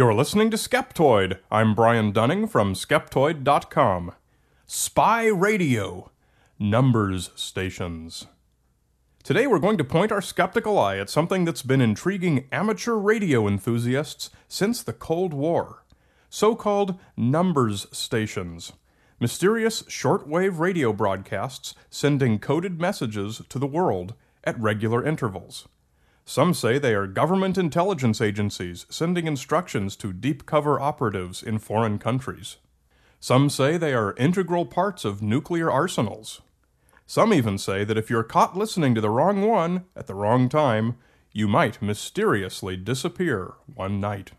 You're listening to Skeptoid. I'm Brian Dunning from Skeptoid.com. Spy Radio. Numbers stations. Today we're going to point our skeptical eye at something that's been intriguing amateur radio enthusiasts since the Cold War so called numbers stations. Mysterious shortwave radio broadcasts sending coded messages to the world at regular intervals. Some say they are government intelligence agencies sending instructions to deep cover operatives in foreign countries. Some say they are integral parts of nuclear arsenals. Some even say that if you're caught listening to the wrong one at the wrong time, you might mysteriously disappear one night.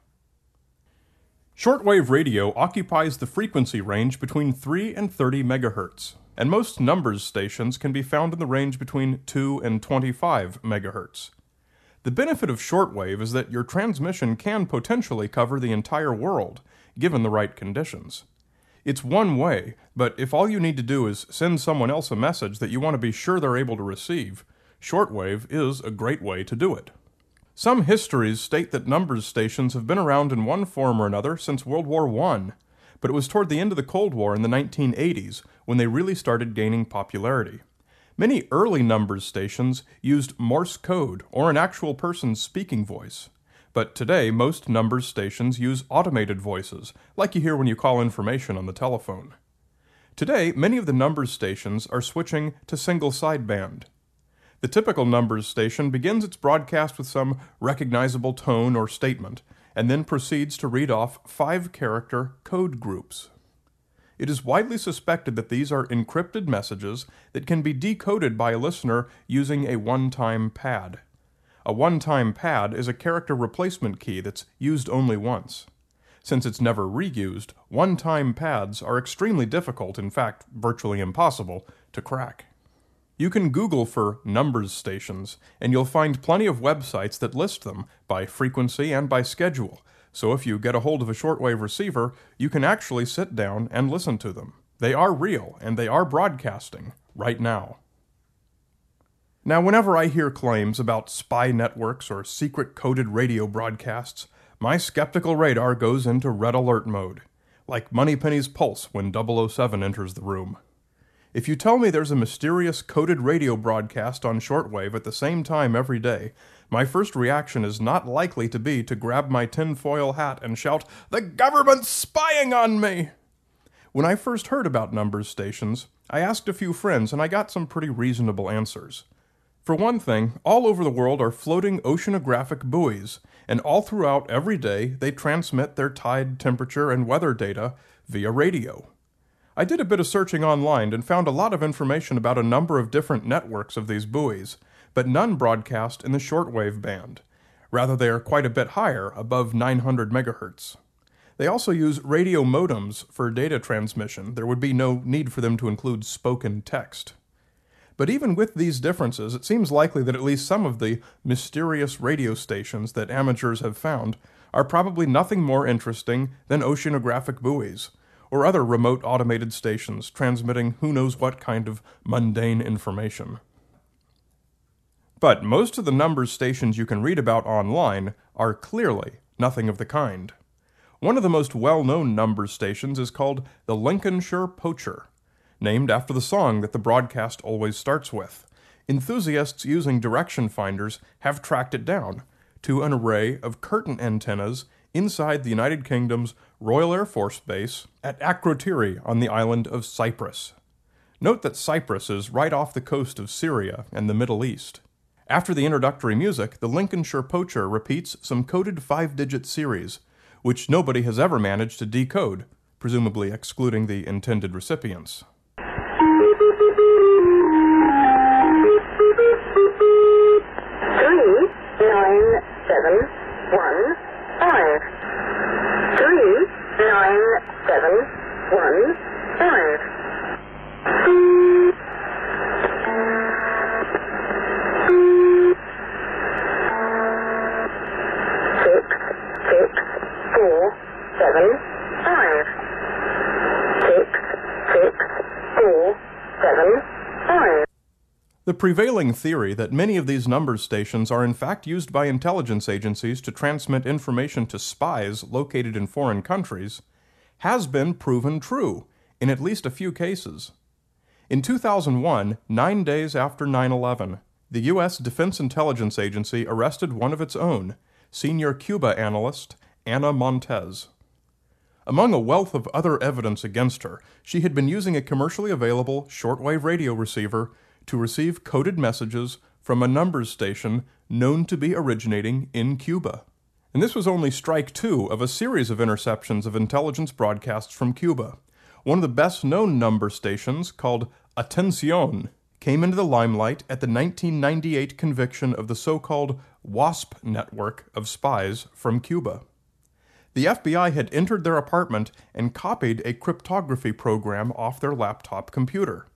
Shortwave radio occupies the frequency range between 3 and 30 megahertz, and most numbers stations can be found in the range between 2 and 25 MHz. The benefit of shortwave is that your transmission can potentially cover the entire world, given the right conditions. It's one way, but if all you need to do is send someone else a message that you want to be sure they're able to receive, shortwave is a great way to do it. Some histories state that numbers stations have been around in one form or another since World War I, but it was toward the end of the Cold War in the 1980s when they really started gaining popularity. Many early numbers stations used Morse code or an actual person's speaking voice. But today, most numbers stations use automated voices, like you hear when you call information on the telephone. Today, many of the numbers stations are switching to single sideband. The typical numbers station begins its broadcast with some recognizable tone or statement, and then proceeds to read off five character code groups. It is widely suspected that these are encrypted messages that can be decoded by a listener using a one time pad. A one time pad is a character replacement key that's used only once. Since it's never reused, one time pads are extremely difficult, in fact, virtually impossible, to crack. You can Google for numbers stations, and you'll find plenty of websites that list them by frequency and by schedule, so if you get a hold of a shortwave receiver, you can actually sit down and listen to them. They are real, and they are broadcasting right now. Now, whenever I hear claims about spy networks or secret coded radio broadcasts, my skeptical radar goes into red alert mode, like Moneypenny's pulse when 007 enters the room. If you tell me there's a mysterious coded radio broadcast on shortwave at the same time every day, my first reaction is not likely to be to grab my tinfoil hat and shout, The government's spying on me! When I first heard about numbers stations, I asked a few friends and I got some pretty reasonable answers. For one thing, all over the world are floating oceanographic buoys, and all throughout every day they transmit their tide, temperature, and weather data via radio. I did a bit of searching online and found a lot of information about a number of different networks of these buoys, but none broadcast in the shortwave band. Rather, they are quite a bit higher, above 900 megahertz. They also use radio modems for data transmission. There would be no need for them to include spoken text. But even with these differences, it seems likely that at least some of the mysterious radio stations that amateurs have found are probably nothing more interesting than oceanographic buoys or other remote automated stations transmitting who knows what kind of mundane information. But most of the numbers stations you can read about online are clearly nothing of the kind. One of the most well known numbers stations is called the Lincolnshire Poacher, named after the song that the broadcast always starts with. Enthusiasts using direction finders have tracked it down to an array of curtain antennas inside the United Kingdom's Royal Air Force Base at Akrotiri on the island of Cyprus. Note that Cyprus is right off the coast of Syria and the Middle East. After the introductory music, the Lincolnshire Poacher repeats some coded five digit series, which nobody has ever managed to decode, presumably excluding the intended recipients. Three, nine, seven, one, five. Three, nine, seven, one, five. Six, six, four, seven, five. Six, six, four, seven, five. The prevailing theory that many of these numbers stations are in fact used by intelligence agencies to transmit information to spies located in foreign countries has been proven true in at least a few cases. In 2001, nine days after 9 11, the U.S. Defense Intelligence Agency arrested one of its own, senior Cuba analyst Ana Montes. Among a wealth of other evidence against her, she had been using a commercially available shortwave radio receiver to receive coded messages from a numbers station known to be originating in Cuba. And this was only strike two of a series of interceptions of intelligence broadcasts from Cuba. One of the best known number stations, called Atencion, came into the limelight at the 1998 conviction of the so called WASP network of spies from Cuba. The FBI had entered their apartment and copied a cryptography program off their laptop computer.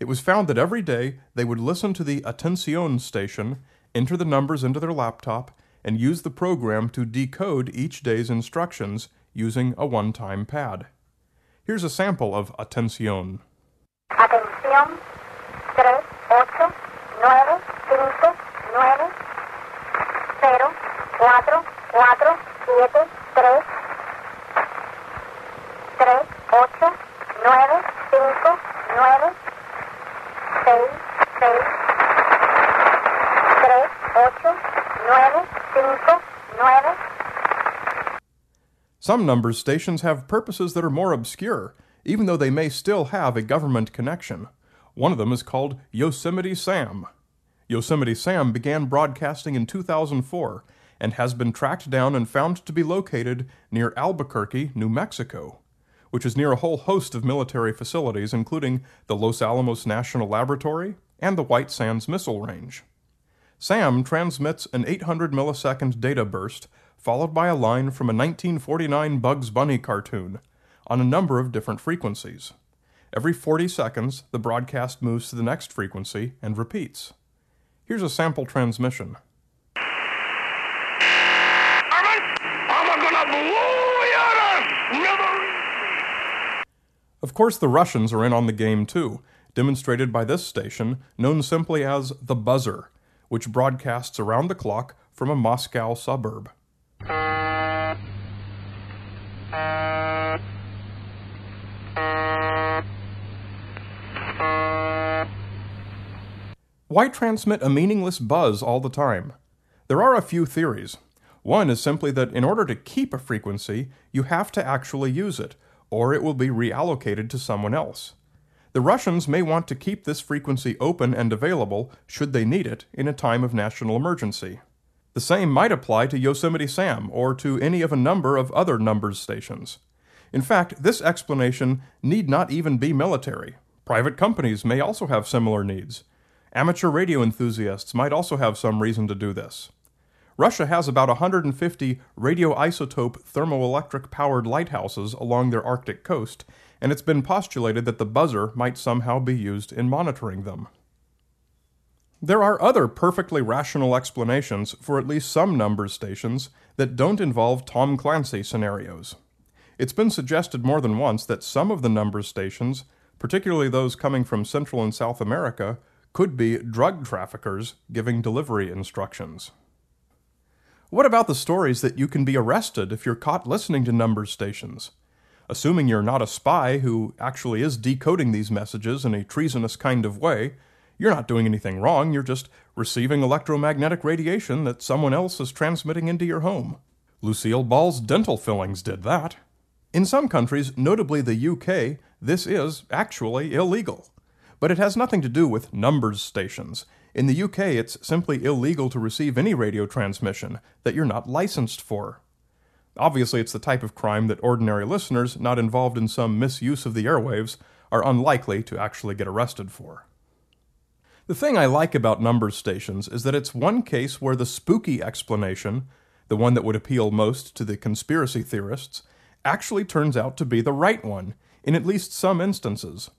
It was found that every day they would listen to the Atencion station, enter the numbers into their laptop, and use the program to decode each day's instructions using a one time pad. Here's a sample of Atencion. Atención, 3, 8, 9, 5, 9, 0, 4, 4, 7, 3, 3, 8, 9, 5, 9, 6, 6, 3, 8, 9, 5, 9. Some numbers stations have purposes that are more obscure, even though they may still have a government connection. One of them is called Yosemite Sam. Yosemite Sam began broadcasting in 2004 and has been tracked down and found to be located near Albuquerque, New Mexico, which is near a whole host of military facilities, including the Los Alamos National Laboratory and the White Sands Missile Range. SAM transmits an 800 millisecond data burst, followed by a line from a 1949 Bugs Bunny cartoon, on a number of different frequencies. Every 40 seconds, the broadcast moves to the next frequency and repeats. Here's a sample transmission. I'm gonna blow you out of river. Of course, the Russians are in on the game too, demonstrated by this station, known simply as the Buzzer, which broadcasts around the clock from a Moscow suburb. Why transmit a meaningless buzz all the time? There are a few theories. One is simply that in order to keep a frequency, you have to actually use it, or it will be reallocated to someone else. The Russians may want to keep this frequency open and available should they need it in a time of national emergency. The same might apply to Yosemite Sam or to any of a number of other numbers stations. In fact, this explanation need not even be military. Private companies may also have similar needs. Amateur radio enthusiasts might also have some reason to do this. Russia has about 150 radioisotope thermoelectric powered lighthouses along their Arctic coast, and it's been postulated that the buzzer might somehow be used in monitoring them. There are other perfectly rational explanations for at least some numbers stations that don't involve Tom Clancy scenarios. It's been suggested more than once that some of the numbers stations, particularly those coming from Central and South America, could be drug traffickers giving delivery instructions. What about the stories that you can be arrested if you're caught listening to numbers stations? Assuming you're not a spy who actually is decoding these messages in a treasonous kind of way, you're not doing anything wrong, you're just receiving electromagnetic radiation that someone else is transmitting into your home. Lucille Ball's dental fillings did that. In some countries, notably the UK, this is actually illegal. But it has nothing to do with numbers stations. In the UK, it's simply illegal to receive any radio transmission that you're not licensed for. Obviously, it's the type of crime that ordinary listeners not involved in some misuse of the airwaves are unlikely to actually get arrested for. The thing I like about numbers stations is that it's one case where the spooky explanation, the one that would appeal most to the conspiracy theorists, actually turns out to be the right one, in at least some instances.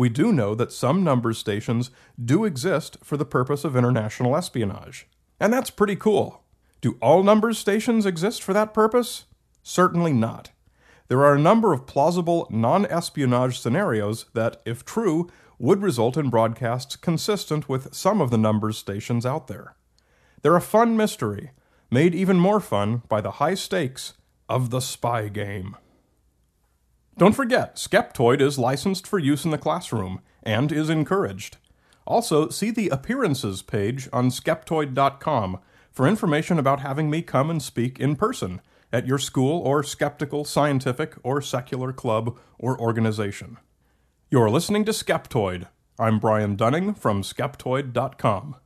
We do know that some numbers stations do exist for the purpose of international espionage. And that's pretty cool. Do all numbers stations exist for that purpose? Certainly not. There are a number of plausible non espionage scenarios that, if true, would result in broadcasts consistent with some of the numbers stations out there. They're a fun mystery, made even more fun by the high stakes of the spy game. Don't forget, Skeptoid is licensed for use in the classroom and is encouraged. Also, see the appearances page on skeptoid.com for information about having me come and speak in person at your school or skeptical, scientific, or secular club or organization. You're listening to Skeptoid. I'm Brian Dunning from skeptoid.com.